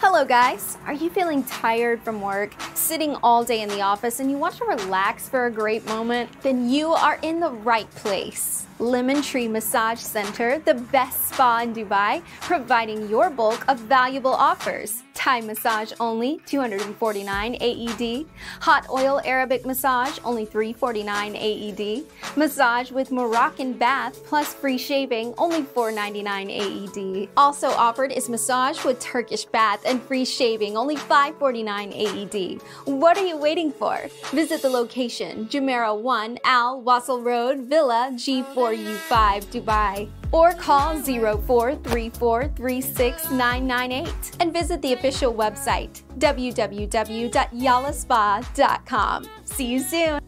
Hello guys! Are you feeling tired from work, sitting all day in the office, and you want to relax for a great moment? Then you are in the right place. Lemon Tree Massage Center, the best spa in Dubai, providing your bulk of valuable offers. Thai massage only 249 AED. Hot oil Arabic massage only 349 AED. Massage with Moroccan bath plus free shaving only 499 AED. Also offered is massage with Turkish bath and free shaving only 549 AED. What are you waiting for? Visit the location Jumeirah 1 Al Wasl Road Villa G4U5 Dubai or call 0434369998 and visit the official website www.yalaspa.com. See you soon!